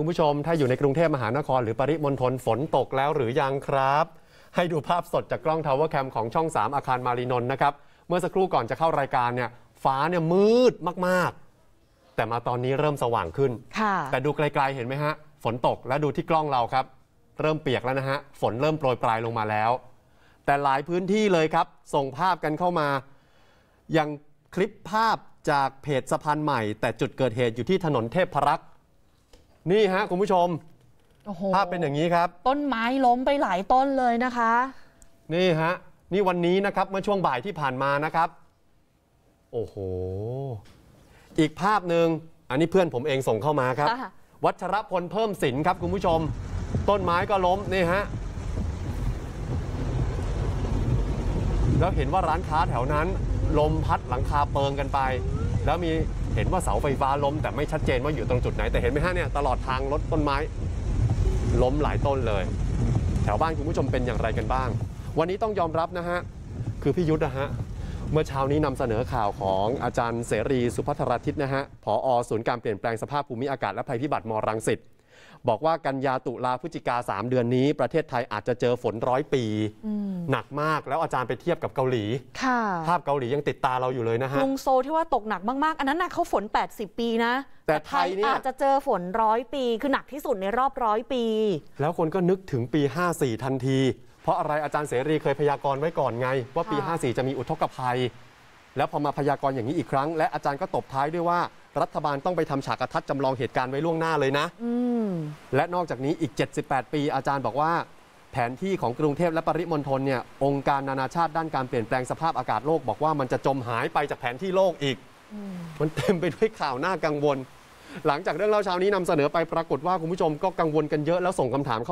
คุณผู้ชม ถ้าอยู่ในกรุงเทพมหานคร หรือปริมณฑลฝนตกแล้วหรือยังครับ ให้ดูภาพสดจากกล้อง tower cam ของช่อง 3 อาคารมาลีนนท์นะครับ เมื่อสักครู่ก่อนจะเข้ารายการเนี่ยฟ้าเนี่ยมืดมากๆ แต่มาตอนนี้เริ่มสว่างขึ้นค่ะแต่ดูไกลๆเห็นไหมฮะ ฝนตกและดูที่กล้องเราครับ เริ่มเปียกแล้วนะฮะ ฝนเริ่มโปรยปลายลงมาแล้ว แต่หลายพื้นที่เลยครับ ส่งภาพกันเข้ามา อย่างคลิปภาพจากเพจสะพานใหม่ แต่จุดเกิดเหตุอยู่ที่ถนนเทพรักษ์ นี่ฮะคุณผู้ชมโอ้โหภาพเป็นอย่างนี้ครับ ต้นไม้ล้มไปหลายต้นเลยนะคะ นี่ฮะ นี่วันนี้นะครับเมื่อช่วงบ่ายที่ผ่านมานะครับ โอ้โห อีกภาพหนึ่งอันนี้เพื่อนผมเองส่งเข้ามาครับค่ะวัชรพลเพิ่มสินครับคุณผู้ชม ต้นไม้ก็ล้มนี่ฮะแล้วเห็นว่าร้านค้าแถวนั้น ลมพัดหลังคาเปิงกันไป แล้วมี เห็นว่าเสาไฟฟ้าล้ม แต่ไม่ชัดเจนว่าอยู่ตรงจุดไหนแต่เห็นไหมฮะเนี่ยตลอดทางรถต้นไม้ ล้มหลายต้นเลย แถวบ้านคุณผู้ชมเป็นอย่างไรกันบ้าง วันนี้ต้องยอมรับนะฮะคือพี่ยุทธนะฮะเมื่อเช้านี้นำเสนอข่าวของอาจารย์เสรีสุพัทรทิตนะฮะผอศูนย์การเปลี่ยนแปลงสภาพภูมิอากาศและภัยพิบัติมรังสิต บอกว่ากันยาตุลาพฤศจิกา 3 เดือนนี้ ประเทศไทยอาจจะเจอฝนร้อยปี หนักมากแล้วอาจารย์ไปเทียบกับเกาหลีค่ะภาพเกาหลียังติดตาเราอยู่เลยนะกฮะรุงโซลที่ว่าตกหนักมากๆ อันนั้นน่ะเขาฝน 80 ปีนะ แต่ไทยเนี่ยอาจจะเจอฝนร้อยปี คือหนักที่สุดในรอบร้อยปี แล้วคนก็นึกถึงปี 54 ทันที เพราะอะไรอาจารย์เสรีเคยพยากรณ์ไว้ก่อนไง ว่าปีค่ะ54 จะมีอุทกภัย แล้วพอมาพยากรณ์อย่างนี้อีกครั้ง และอาจารย์ก็ตบท้ายด้วยว่า รัฐบาลต้องไปทำฉากทัศน์จำลองเหตุการณ์ไว้ล่วงหน้าเลยนะอืมและนอกจากนี้อีก 78 ปีอาจารย์บอกว่า แผนที่ของกรุงเทพและปริมณฑลเนี่ยองค์การนานาชาติด้านการเปลี่ยนแปลงสภาพอากาศโลกบอกว่ามันจะจมหายไปจากแผนที่โลกอีก มันเต็มไปด้วยข่าวน่ากังวล หลังจากเรื่องเล่าเช้านี้นำเสนอไปปรากฏว่าคุณผู้ชมก็กังวลกันเยอะแล้วส่งคำถามเข้า